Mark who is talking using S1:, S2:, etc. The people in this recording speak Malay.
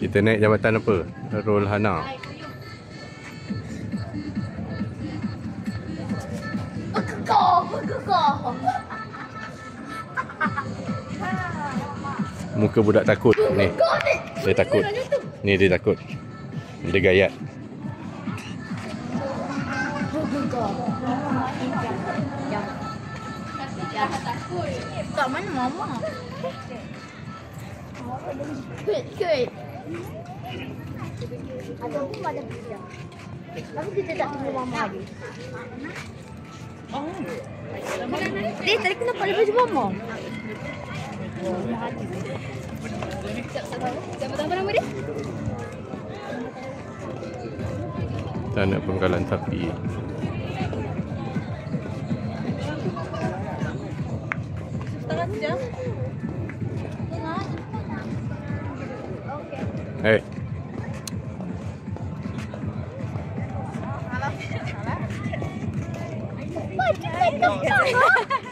S1: Kita naik jambatan apa?
S2: Kekor, kekor.
S1: Muka budak takut ni. Dia takut. Ni dia takut. Dia gayat.
S2: Kat mana mama? Kut, kut. Ataupun ada pizza. Tapi kita tak tunggu mama lagi. Dia tadi kenapa ada baju mama? Sama-sama nama dia?
S1: Tak nak penggalan tapi.
S2: Setengah jam.
S1: 哎。
S2: 好了好了哇这个